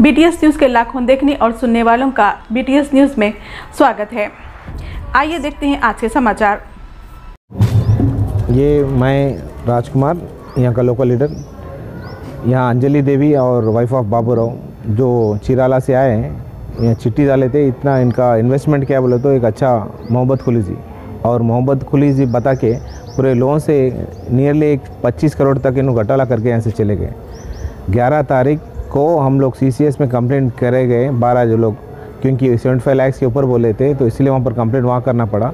BTS news के लाखों देखने और सुनने वालों का बीटीएस न्यूज़ में स्वागत है। आइए देखते हैं आज के समाचार। ये मैं राजकुमार, यहाँ का लोकल लीडर यहाँ अंजलि देवी और वाइफ ऑफ़ बाबू राव जो चिराला से आए हैं, यहाँ चिट्ठी डाले थे, इतना इनका इन्वेस्टमेंट क्या बोले तो एक अच्छा मोहब्बत खुली जी और मोहब्बत खुली जी बता के, पूरे लोन से नियरली एक 25 करोड़ तक इन्हों घटाला करके यहाँ से चले गए। 11 तारीख को हम लोग सीसीएस में कंप्लेंट करे गए 12 जो लोग क्योंकि 75 लैक्स के ऊपर बोले थे तो इसलिए वहाँ पर कंप्लेंट वहाँ करना पड़ा।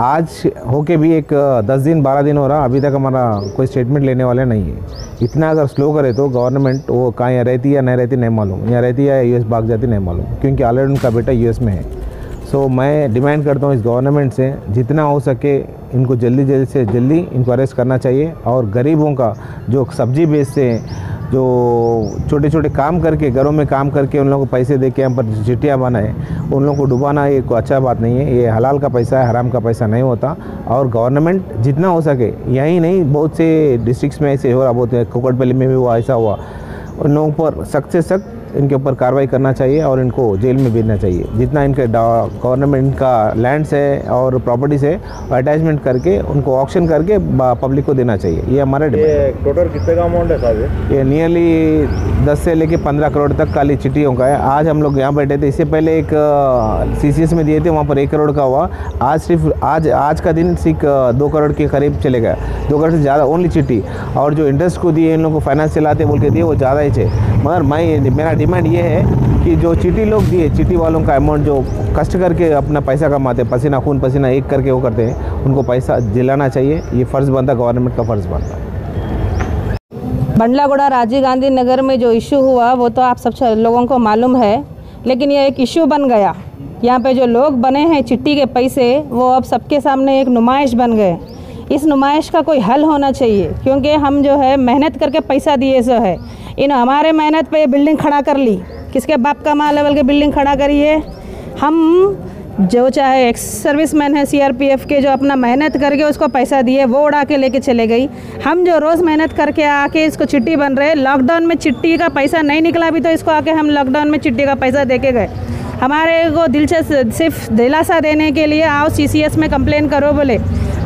आज होके भी एक दस दिन बारह दिन हो रहा अभी तक हमारा कोई स्टेटमेंट लेने वाले नहीं है। इतना अगर स्लो करे तो गवर्नमेंट वो कहाँ यहाँ रहती या नहीं रहती नहीं मालूम। यहाँ रहती है यूएस भाग जाती नहीं मालूम क्योंकि ऑलरेडी उनका बेटा यूएस में है। सो so, मैं डिमांड करता हूँ इस गवर्नमेंट से जितना हो सके इनको जल्दी जल्दी से जल्दी इनको अरेस्ट करना चाहिए और गरीबों का जो सब्ज़ी बेचते हैं जो छोटे छोटे काम करके, घरों में काम करके उन लोगों को पैसे दे के यहाँ पर चिट्ठियाँ बनाए, उन लोगों को डुबाना ये कोई अच्छा बात नहीं है। ये हलाल का पैसा है, हराम का पैसा नहीं होता और गवर्नमेंट जितना हो सके, यहीं नहीं, बहुत से डिस्ट्रिक्ट्स में ऐसे हो रहा, बहुत कोकटपली में भी हुआ, ऐसा हुआ, उन लोगों पर सख्त से सख्त इनके ऊपर कार्रवाई करना चाहिए और इनको जेल में भेजना चाहिए। जितना इनके गवर्नमेंट का लैंड्स है और प्रॉपर्टीज़ है अटैचमेंट करके उनको ऑक्शन करके पब्लिक को देना चाहिए। ये हमारा टोटल कितने का अमाउंट है साहब ये? नियरली 10 से लेके 15 करोड़ तक खाली चिट्ठियों का है। आज हम लोग यहाँ बैठे थे इससे पहले एक सीसीएस में दिए थे वहाँ पर एक करोड़ का हुआ। आज सिर्फ़ आज आज का दिन सिर्फ़ दो करोड़ के करीब चले गया दो करोड़ से ज़्यादा ओनली चिट्ठी। और जो इंटरेस्ट को दिए इन लोग को फाइनेंस चलाते बोल के दिए वो ज़्यादा ही थे। मगर मैं मेरा डिमांड ये है कि जो चीटी लोग दिए चीटी वालों का अमाउंट जो कष्ट करके अपना पैसा कमाते हैं, पसीना खून, पसीना एक करके वो करते हैं, उनको पैसा दिलाना चाहिए। ये फ़र्ज़ बनता गवर्नमेंट का फ़र्ज़ बनता। है बंडलागुड़ा राजीव गांधी नगर में जो इशू हुआ, वो तो आप सब लोगों को मालूम है, लेकिन ये एक इशू बन गया। यहाँ पे जो लोग बने हैं चिट्टी के पैसे, वो अब सबके सामने एक नुमाइश बन गए। इस नुमाइश का कोई हल होना चाहिए, क्योंकि हम जो है मेहनत करके पैसा दिए सो है। इन हमारे मेहनत पे बिल्डिंग खड़ा कर ली। किसके बाप का माँ लेवल के बिल्डिंग खड़ा करी है? हम जो चाहे एक्स सर्विस मैन है सीआरपीएफ के, जो अपना मेहनत करके उसको पैसा दिए, वो उड़ा के लेके चले गई। हम जो रोज़ मेहनत करके आके इसको चिट्ठी बन रहे लॉकडाउन में चिट्ठी का पैसा नहीं निकला भी तो इसको आके हम लॉकडाउन में चिट्ठी का पैसा दे के गए। हमारे को दिलचस्प, सिर्फ़ दिलासा देने के लिए आओ सीसीएस में कंप्लेन करो बोले।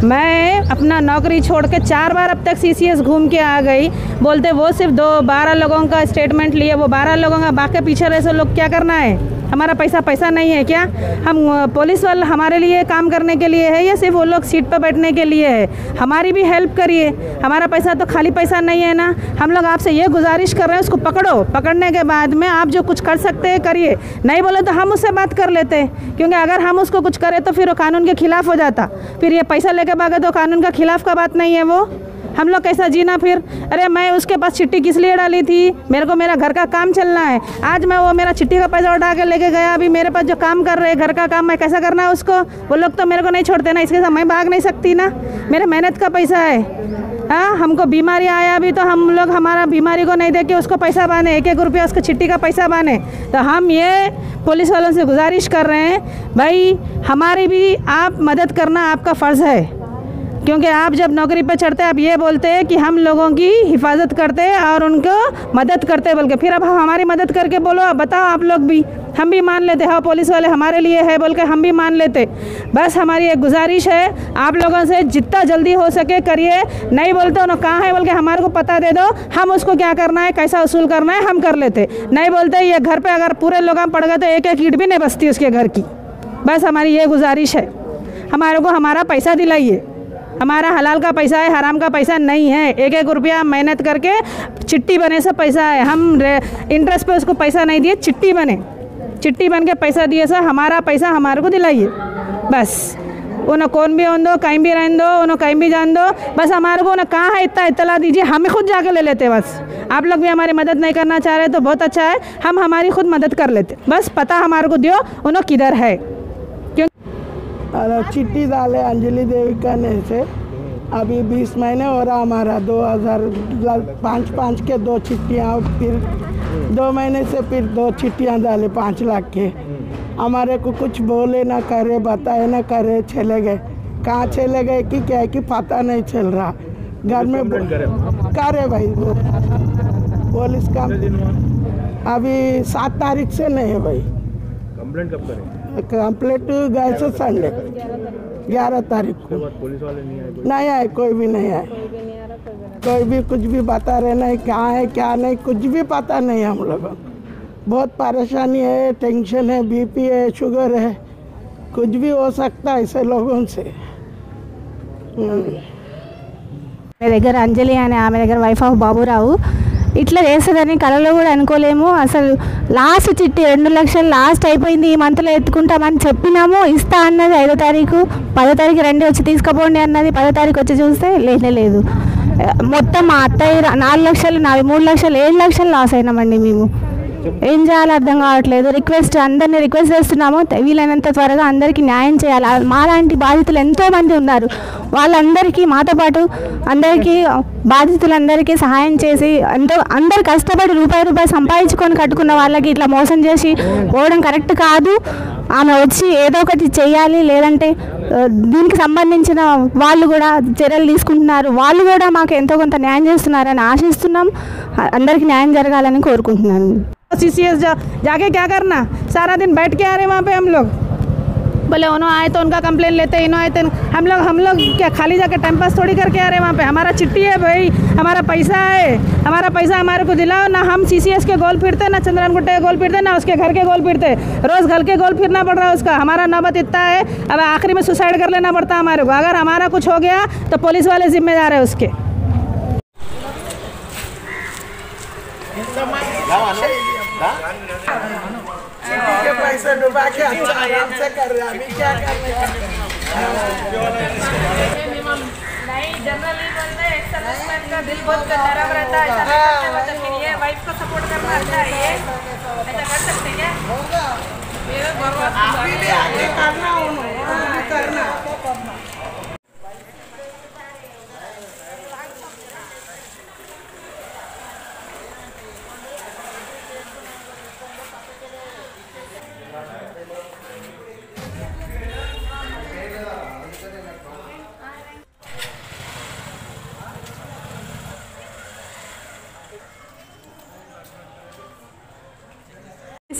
मैं अपना नौकरी छोड़ के चार बार अब तक सीसीएस घूम के आ गई। बोलते वो सिर्फ़ दो, बारह लोगों का स्टेटमेंट लिए, वो बारह लोगों का, बाकी पीछे रहे लोग क्या करना है? हमारा पैसा पैसा नहीं है क्या? हम पुलिस वाल हमारे लिए काम करने के लिए है या सिर्फ़ वो लोग सीट पर बैठने के लिए है? हमारी भी हेल्प करिए। हमारा पैसा तो खाली पैसा नहीं है ना? हम लोग आपसे ये गुजारिश कर रहे हैं, उसको पकड़ो। पकड़ने के बाद में आप जो कुछ कर सकते हैं, करिए। नहीं बोले तो हम उससे बात कर लेते हैं। क्योंकि अगर हम उसको कुछ करें तो फिर वो कानून के खिलाफ हो जाता। फिर ये पैसा लेके भागे तो कानून का खिलाफ का बात नहीं है वो। हम लोग कैसा जीना फिर? अरे मैं उसके पास चिट्ठी किस लिए डाली थी? मेरे को मेरा घर का काम चलना है। आज मैं वो मेरा चिट्ठी का पैसा उठा के लेके गया। अभी मेरे पास जो काम कर रहे घर का काम, मैं कैसा करना है उसको? वो लोग तो मेरे को नहीं छोड़ते ना, इसके साथ मैं भाग नहीं सकती ना। मेरे मेहनत का पैसा है। हाँ हमको बीमारी आया अभी तो हम लोग हमारा बीमारी को नहीं दे के उसको पैसा बाने एक एक रुपया उसको चिट्ठी का पैसा बाने तो हम ये पुलिस वालों से गुजारिश कर रहे हैं, भाई, हमारी भी आप मदद करना आपका फ़र्ज़ है। क्योंकि आप जब नौकरी पर चढ़ते आप ये बोलते हैं कि हम लोगों की हिफाजत करते हैं और उनको मदद करते बोल के फिर अब हमारी मदद करके बोलो, अब बताओ आप लोग भी, हम भी मान लेते हाँ पुलिस वाले हमारे लिए है बोल के हम भी मान लेते बस हमारी एक गुजारिश है, आप लोगों से जितना जल्दी हो सके करिए, नहीं बोलते उन्होंने कहाँ है बोल के हमारे को पता दे दो, हम उसको क्या करना है, कैसा वसूल करना है, हम कर लेते नहीं बोलते ये घर पर अगर पूरे लोग पड़ गए तो एक एक ईट भी नहीं बसती उसके घर की। बस हमारी ये गुजारिश है, हमारे को हमारा पैसा दिलाइए। हमारा हलाल का पैसा है, हराम का पैसा नहीं है। एक एक रुपया मेहनत करके चिट्ठी बने से पैसा है। हम इंटरेस्ट पे उसको पैसा नहीं दिए चिट्टी बने। चिट्टी बन के पैसा दिए, सर, हमारा पैसा हमारे को दिलाइए। बस। उन्हें कौन भी हों दो, कहीं भी रहने दो उन्हें कहीं भी जान दो, बस हमारे को उन्हें कहाँ है इतना इतला दीजिए, हमें खुद जाके ले लेते, बस। आप लोग भी हमारी मदद नहीं करना चाह रहे तो बहुत अच्छा है, हम हमारी खुद मदद कर लेते। बस पता हमारे को दियो उन्हें किधर है। और चिट्ठी डाले अंजलि देवी करने से अभी बीस महीने हो रहा हमारा दो हज़ार पाँच पाँच के दो चिट्ठियाँ फिर दो महीने से फिर दो चिट्ठियाँ डाले पाँच लाख के। हमारे को कुछ बोले ना करे बताए ना करे चले गए। कहाँ चले गए कि क्या है कि पता नहीं चल रहा। घर में करे। भाई पुलिस का अभी सात तारीख से नहीं है भाई। कंप्लेंट कब करें? कंप्लीट गए थे संडे ग्यारह तारीख को उसके बाद पुलिस वाले नहीं आए कोई नहीं आए कोई भी नहीं आए कोई भी कुछ भी बता रहे नहीं कहाँ है क्या नहीं कुछ भी पता नहीं हम लोगों को बहुत परेशानी है टेंशन है बीपी है शुगर है कुछ भी हो सकता है ऐसे लोगों से हम्म। మీ దగ్గర అంజలి అనే ఆమె దగ్గర వైఫ్ ఆఫ్ బాబురావు ఇట్లా చేస్తుందని కలలో కూడా అనుకోలేము. అసలు లాస్ట్ చిట్టి రెండు లక్షలు లాస్ట్ అయిపోయింది ఈ మంత్లో ఎత్తుకుంటామని చెప్పినాము. ఇస్తా అన్నది ఐదో తారీఖు పదో తారీఖు రండి వచ్చి తీసుకుపోండి అన్నది పదో తారీఖు వచ్చి చూస్తే లేనే లేదు. మొత్తం మా అత్తయ్య నాలుగు లక్షలు నాలుగు మూడు లక్షలు ఏడు లక్షలు లాస్ అయినామండి మేము. ఏం చేయాలో అర్థం కావట్లేదు. రిక్వెస్ట్ అందరినీ రిక్వెస్ట్ చేస్తున్నాము. వీలైనంత త్వరగా అందరికీ న్యాయం చేయాలి. మాలాంటి బాధితులు ఎంతో మంది ఉన్నారు. వాళ్ళందరికీ మాతో పాటు అందరికీ బాధితులందరికీ సహాయం చేసి ఎంతో అందరు కష్టపడి రూపాయి రూపాయి సంపాదించుకొని కట్టుకున్న వాళ్ళకి ఇట్లా మోసం చేసి పోవడం కరెక్ట్ కాదు. ఆమె వచ్చి ఏదో ఒకటి చేయాలి. లేదంటే దీనికి సంబంధించిన వాళ్ళు కూడా చర్యలు తీసుకుంటున్నారు. వాళ్ళు కూడా మాకు ఎంతో కొంత న్యాయం చేస్తున్నారని ఆశిస్తున్నాం. అందరికీ న్యాయం జరగాలని కోరుకుంటున్నాను. सी सी एस जाके क्या करना? सारा दिन बैठ के आ रहे हैं वहाँ पे हम लोग। बोले उन्होंने आए तो उनका कंप्लेन लेते, इन्हों आए तो हम लोग हम लोग क्या खाली जाके टाइम पास थोड़ी करके आ रहे वहाँ पे? हमारा चिट्ठी है भाई, हमारा पैसा है, हमारा पैसा हमारे को दिलाओ, ना हम सी सी के गोल फिरते, ना चंद्रन गुट्टे के गोल फिरते, ना उसके घर के गोल फिरते। रोज़ घर के गोल फिरना पड़ रहा है उसका। हमारा नौबत इतना है, अब आखिरी में सुसाइड कर लेना पड़ता है हमारे को। अगर हमारा कुछ हो गया तो पुलिस वाले जिम्मेदार है उसके। के पैसे डुबा के अच्छा आराम से कर रहे अभी क्या करने का नहीं जनरली बोलते हैं सर्विसमैन का दिल बहुत नरम रहता है। मतलब वाइफ को सपोर्ट करना अच्छा है ये ऐसा कर सकते हैं क्या अभी भी आगे करना उन्होंने अभी करना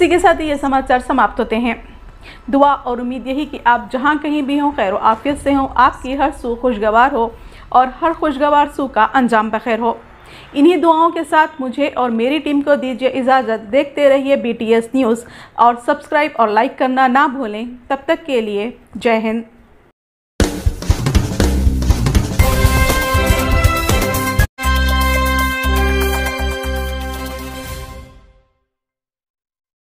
इसी के साथ ये समाचार समाप्त होते हैं। दुआ और उम्मीद यही कि आप जहाँ कहीं भी हों, खैर आफियत से हों, आपकी हर सू खुशगवार हो और हर खुशगवार सू का अंजाम बखैर हो। इन्हीं दुआओं के साथ मुझे और मेरी टीम को दीजिए इजाज़त। देखते रहिए बीटीएस न्यूज़ और सब्सक्राइब और लाइक करना ना भूलें। तब तक के लिए जय हिंद।